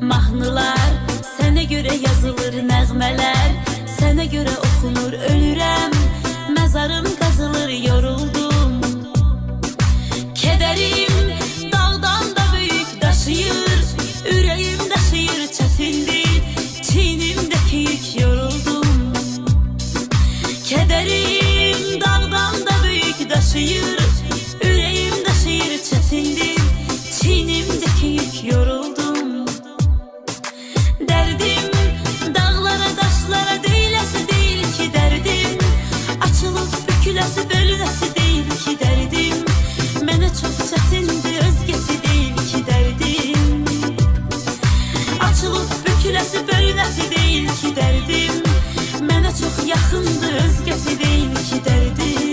Mahnılar sənə görə yazılır nəğmələr Sənə görə oxunur ölürəm Məzarım qazılır yoruldum. Kədərim dağdan da böyük daşıyır Ürəyim daşıyır çətindir Çiynimdəki yük yoruldum. Kədərim dağdan da böyük daşıyır Büküləsi bölünəsi deyil ki dərdim Mənə çox çətindir özgəsi deyil ki dərdim Açılıb büküləsi bölünəsi deyil ki dərdim Mənə çox yaxındır özgəsi deyil ki dərdim